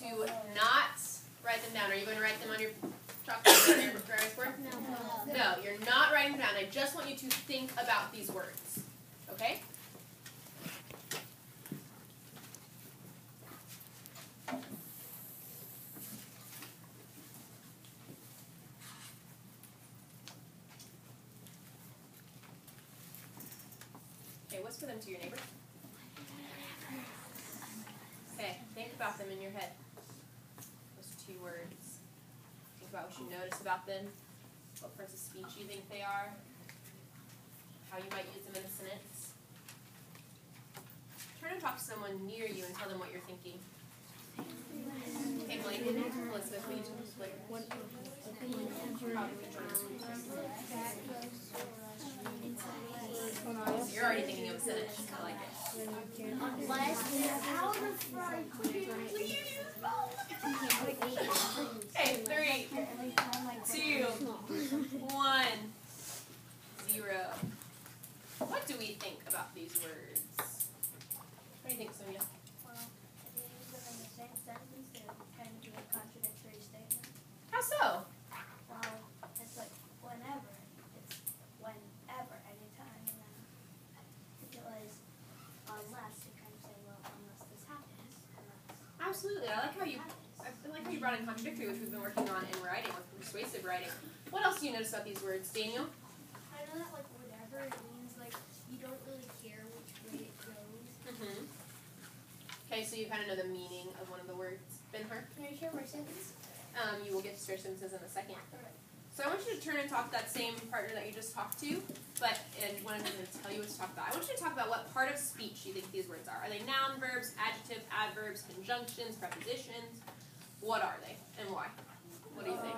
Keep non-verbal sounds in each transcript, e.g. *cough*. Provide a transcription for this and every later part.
to not write them down. Are you going to write them on your chalkboard on your board? No. No, you're not writing them down. I just want you to think about these words. Okay? Okay, whisper them to your neighbor. Okay, think about them in your head. Those two words. Think about what you notice about them, what parts of speech you think they are, how you might use them in a sentence. Turn and talk to someone near you and tell them what you're thinking. Okay, Blake, Elizabeth, will you tell us Blake? So you're already thinking of a sentence. I like it. Okay, three, two, one, zero. What do we think about these words? What do you think, Sonia? Well, if you use them in the same sentence, they're kind of a contradictory statement. How so? Absolutely. I like how you. I like how you brought in contradictory, which we've been working on in writing with persuasive writing. What else do you notice about these words, Daniel? I know that like whatever it means like you don't really care which way it goes. Mm-hmm. Okay, so you kind of know the meaning of one of the words. Benhar? Can I share my sentence? Um, you will get to share sentences in a second. So I want you to turn and talk to that same partner that you just talked to, but and when I'm going to tell you what to talk about, I want you to talk about what part of speech you think these words are. Are they noun, verbs, adjectives, adverbs, conjunctions, prepositions? What are they and why? What do you think?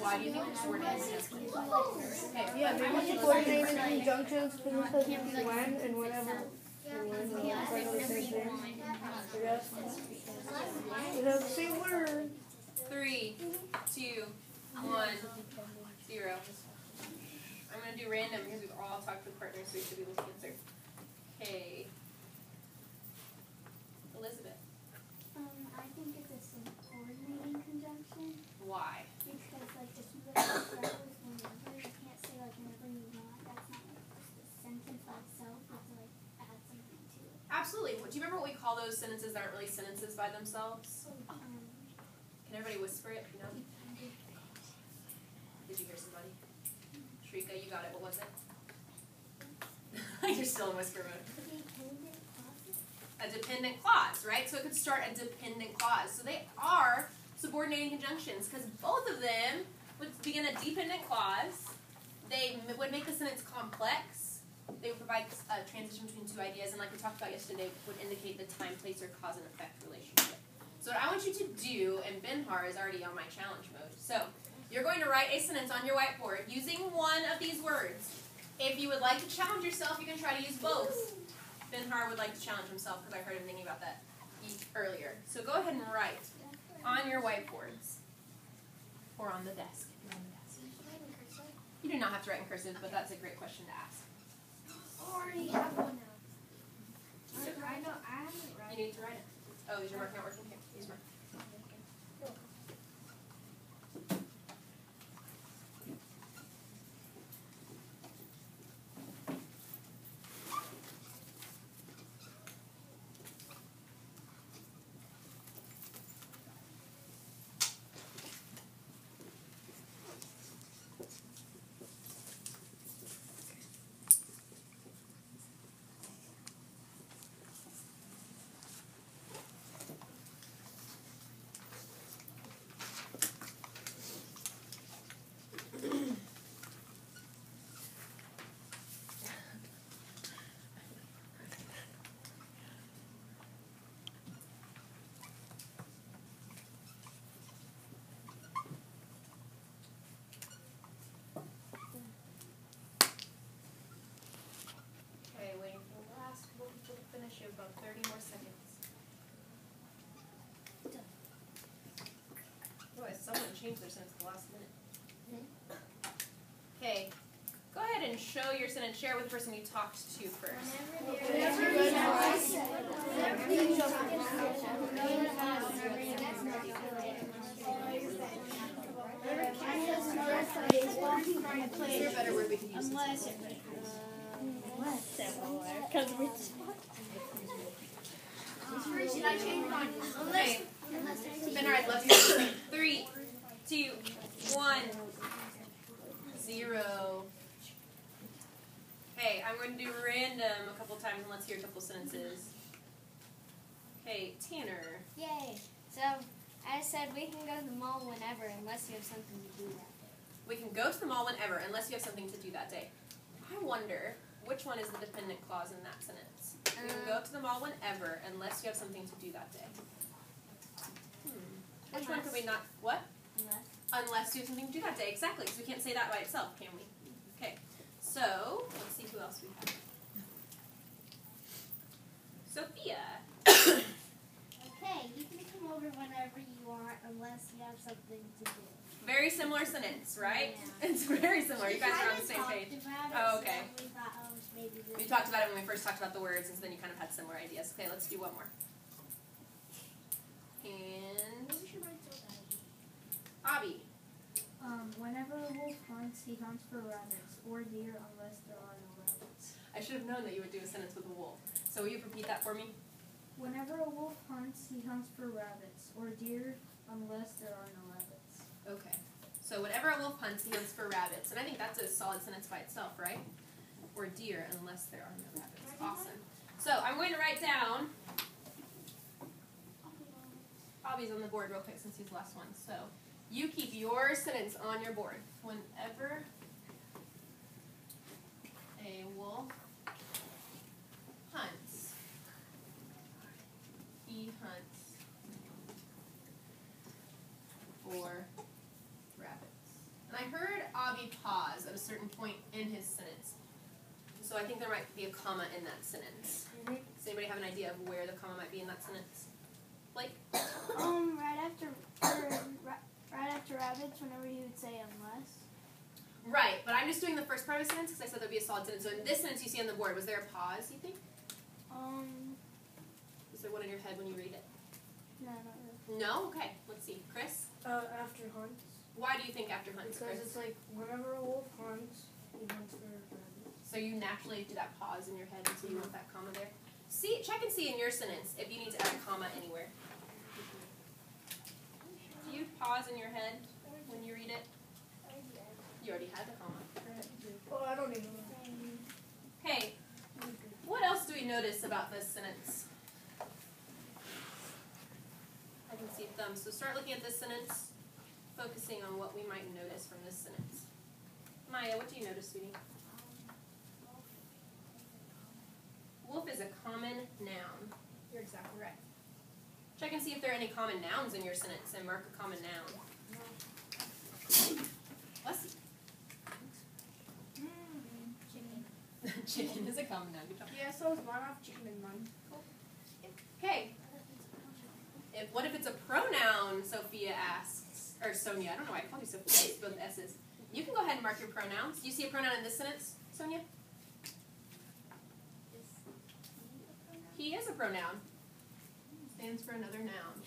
Why do you think this word is? Okay, Yeah, maybe it's coordinating conjunctions, because when and whatever. It has the same word. Three, two, one, zero. I'm gonna do random because we've all talked with partners, so we should be able to answer. Okay. Elizabeth, Um, I think it's a subordinating conjunction why? because like if you look at preface whenever, you can't say like whenever you want. That's not like the sentence by itself. You have to like add something to it. Absolutely. Do you remember what we call those sentences that aren't really sentences by themselves? Can everybody whisper it? You know? Did you hear somebody? Shrika, you got it. What was it? *laughs* You're still in whisper mode. a dependent clause, right? So it could start a dependent clause. So they are subordinating conjunctions because both of them would begin a dependent clause. They would make the sentence complex. They would provide a transition between two ideas, and like we talked about yesterday, would indicate the time, place, or cause and effect relationship. So what I want you to do, and Benhar is already on my challenge mode. So you're going to write a sentence on your whiteboard using one of these words. If you would like to challenge yourself, you can try to use both. Benhar would like to challenge himself because I heard him thinking about that earlier. So go ahead and write on your whiteboards or on the desk. if you're on the desk. You do not have to write in cursive, but that's a great question to ask. Already have one now. I know I haven't You need to write it. Oh, is your mark not working? Here, use mark. Okay, waiting for the last couple people to finish. You have about 30 more seconds. Boy, someone changed their sentence at the last minute. Okay, go ahead and show your sentence, share it with the person you talked to first. Is there a better word we could use? Unless Because we Should I change mine? Okay. Bernard, love you. Three, two, one, zero. Okay, I'm going to do random a couple times and let's hear a couple sentences. Okay, Tanner. Yay! So I said we can go to the mall whenever unless you have something to do that day. We can go to the mall whenever unless you have something to do that day. I wonder which one is the dependent clause in that sentence. We can go to the mall whenever unless you have something to do that day. Hmm. Which one could we not? What? Unless. Unless you have something to do that day. Exactly, because we can't say that by itself, can we? Okay. So let's see who else we have. Sophia. Okay, you can come over whenever you want unless you have something to do. Very similar sentence, right? Yeah. *laughs* It's very similar. You guys are on the same page. Oh, so okay. we thought, oh, maybe this We talked about it when we first talked about the words, and so then you kind of had similar ideas. Okay, let's do one more. And Abby. Um, whenever a wolf hunts, he hunts for rabbits or deer unless there are no rabbits. I should have known that you would do a sentence with a wolf. So will you repeat that for me? Whenever a wolf hunts, he hunts for rabbits or deer unless there are no rabbits. Okay. So whenever a wolf hunts, he hunts for rabbits. And I think that's a solid sentence by itself, right? Or deer, unless there are no rabbits. Awesome. So I'm going to write down. Bobby's on the board real quick since he's the last one. So you keep your sentence on your board. Whenever a wolf hunts, he hunts for rabbits. And I heard Avi pause at a certain point in his sentence. So I think there might be a comma in that sentence. Does anybody have an idea of where the comma might be in that sentence? Blake? *coughs* Um, right after, or, right, right rabbits, whenever he would say unless. Right, but I'm just doing the first part of the sentence because I said there'd be a solid sentence. So in this sentence you see on the board, was there a pause, you think? Um, Is there one in your head when you read it? no, not really. No? Okay, let's see. Chris? Uh, after hunts. Why do you think after hunts, Because Chris? it's like whenever a wolf hunts, he hunts for rabbits. So you naturally do that pause in your head until you want that comma there. See, check and see in your sentence if you need to add a comma anywhere. Do you pause in your head when you read it? You already had the comma. Well, oh, I don't even know. Hey, what else do we notice about this sentence? I can see thumbs. So start looking at this sentence, focusing on what we might notice from this sentence. Maya, what do you notice, sweetie? Wolf is a common noun. You're exactly right. Check and see if there are any common nouns in your sentence and mark a common noun. You. Mm, *laughs* chicken is a common noun. Yeah, so is mine off chicken and mine. Okay. If what if it's a pronoun? Sophia asks, or Sonia. I don't know why I called you Sophia. It's both S's. You can go ahead and mark your pronouns. Do you see a pronoun in this sentence, Sonia? He is a pronoun. Stands for another noun.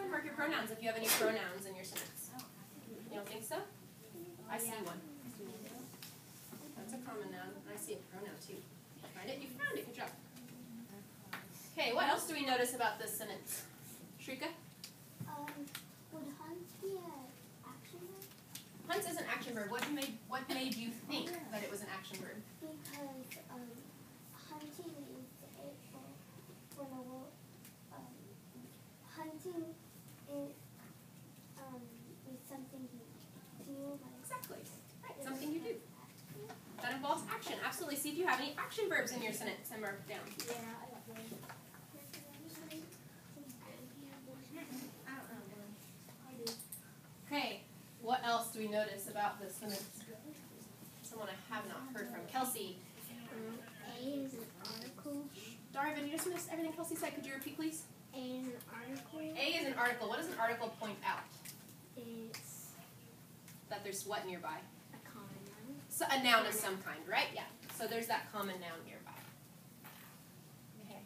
And mark your pronouns if you have any pronouns in your sentence. You don't think so? I see one. That's a common noun, I see a pronoun too. Find it? You found it. Good job. Okay, what else do we notice about this sentence? Shrika? Um, would hunt be an action word? Hunts is an action verb. What made what made you think that it was an action verb? Because um, hunting is a when a wolf um, hunting is um is something you do like Exactly. Right, something you do. That involves action. Absolutely. See if you have any action verbs in your sentence and mark it down. yeah. Okay. What else do we notice about this sentence? Someone I have not heard from. Kelsey. A is an article. Darvin, you just missed everything Kelsey said. Could you repeat, please? A is an article. A is an article. What does an article point out? It's That there's what nearby? A So a noun of some kind, right? Yeah. So there's that common noun nearby. Okay.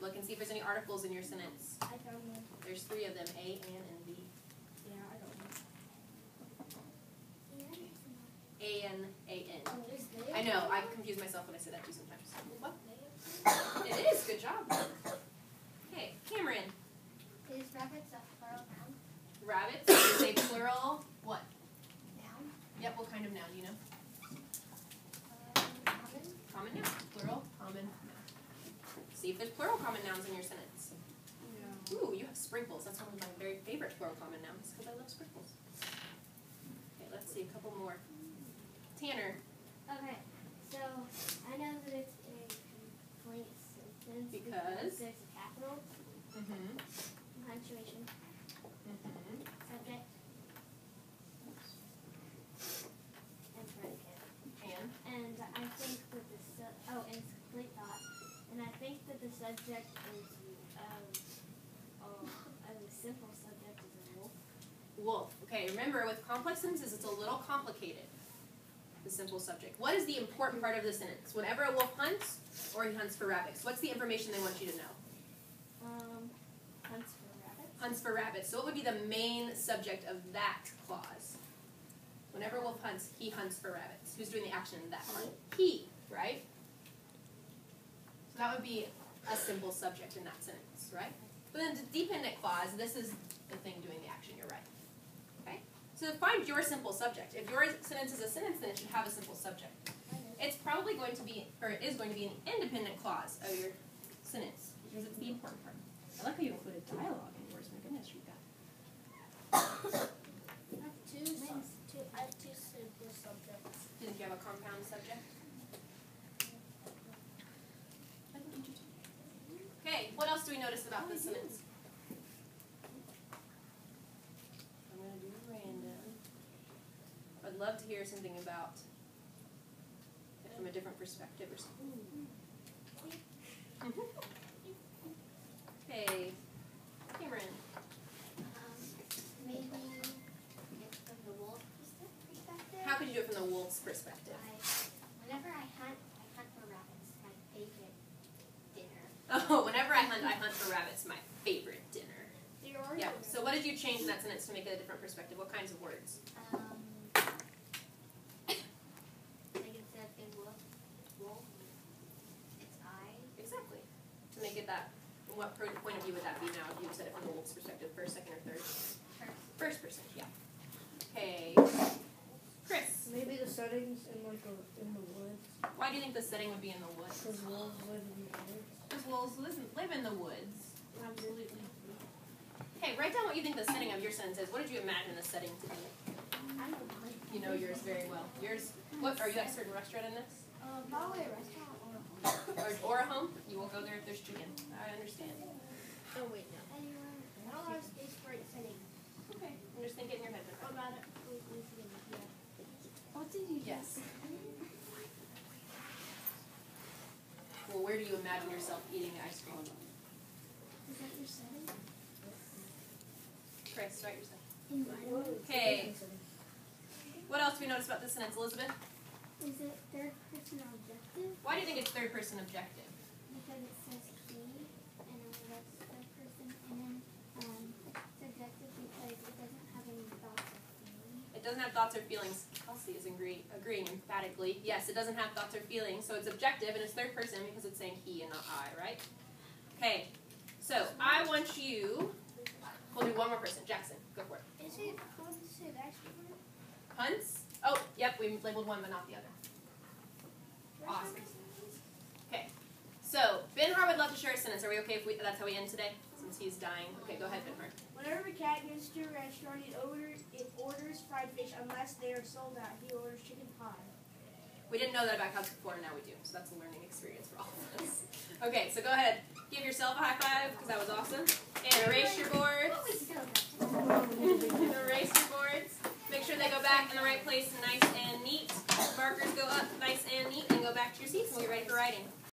Look and see if there's any articles in your sentence. I found one. There's three of them: a, an, and the. Yeah, I don't know. A n a n. Oh. I know. I confuse myself when I say that too sometimes. What? It is. Good job. Okay, Cameron. Is rabbits a plural noun? Rabbits is a plural. What? Noun? Yep. What kind of noun? Do you know? Um, common? Common noun. Plural. Common noun. See if there's plural common nouns in your sentence. No. Ooh, you have sprinkles. That's one of my very favorite plural common nouns because I love sprinkles. Okay, let's see a couple more. Tanner, Okay, so I know that it's a complete sentence Because? there's a capital, mm-hmm, punctuation, mm-hmm, subject, and predicate. and And I think that the oh, and it's complete thought. And I think that the subject is um, simple subject is a wolf. wolf. Okay, remember with complex sentences, it's a little complicated. The simple subject. What is the important part of the sentence? Whenever a wolf hunts, or he hunts for rabbits, what's the information they want you to know? Um, hunts for rabbits. Hunts for rabbits. So what would be the main subject of that clause? Whenever a wolf hunts, he hunts for rabbits. Who's doing the action in that part? He, right? So that would be a simple subject in that sentence, right? But then the dependent clause, this is the thing doing the action, you're right. Okay? So find your simple subject. If your sentence is a sentence, then it should have a simple subject. It's probably going to be, or it is going to be an independent clause of your sentence, because it's the important part. I like how you included dialogue in yours. My goodness, you *coughs* got. I have two, two, I have two simple subjects. Do you think you have a compound subject? I think you do too. Okay, what else do we notice about this sentence? I'm gonna do random. I'd love to hear something about it from a different perspective or something. Okay, Cameron. Um, maybe it's from the wolf perspective. How could you do it from the wolf's perspective? I, whenever I hunt, I hunt for rabbits. My favorite dinner. Oh, whenever I hunt, I hunt for rabbits. My favorite dinner. Yeah. So what did you change in that sentence to make it a different perspective? What kinds of words? Um, *coughs* like instead of big wolf, wolf, it's I. Exactly. To make it that. What point of view would that be now if you said it from the wolf's perspective? First, second, or third? First. First person. Yeah. Okay. Chris, Maybe the settings in like a, in the woods. why do you think the setting would be in the woods? Because wolves live in the woods. Because wolves live live in the woods. Absolutely. Okay, write down what you think the setting of your sentence is. What did you imagine the setting to be? I don't know. You know yours very well. Yours. What are you at a certain restaurant in this? Uh, probably a restaurant or a Or, or a home? You won't go there if there's chicken. I understand. Oh wait, no. Anywhere. I don't know space for it setting. Okay. And just think it in your head. What about it? Wait, wait, wait, yeah. What did you Yes. Well, where do you imagine yourself eating ice cream? Is that your setting? Chris, write yourself. In Okay. What else do we notice about this sentence, Elizabeth? Is it third person objective? Why do you think it's third person objective? Because it says he, and then that's third person, and then um, subjective because it doesn't have any thoughts or feelings. It doesn't have thoughts or feelings. Kelsey is agree, agreeing emphatically. Yes, it doesn't have thoughts or feelings, so it's objective and it's third person because it's saying he and not I, right? Okay, so I want you. We'll do one more person. Jackson, go for it. Is it called to say that? Hunts? Oh, yep, we labeled one but not the other. Awesome. Okay, so Benhar would love to share a sentence. Are we okay if we? That's how we end today, since he's dying. Okay, go ahead, Benhar. Whenever a cat goes to a restaurant, it orders, it orders fried fish unless they are sold out. He orders chicken pie. We didn't know that about cats before, and now we do. So that's a learning experience for all of us. Okay, so go ahead. Give yourself a high five because that was awesome. And erase your boards. *laughs* erase your boards. Make sure they go back in the right place, nice and neat. Markers go up, nice and neat, and go back to your seats, and we'll get ready for writing.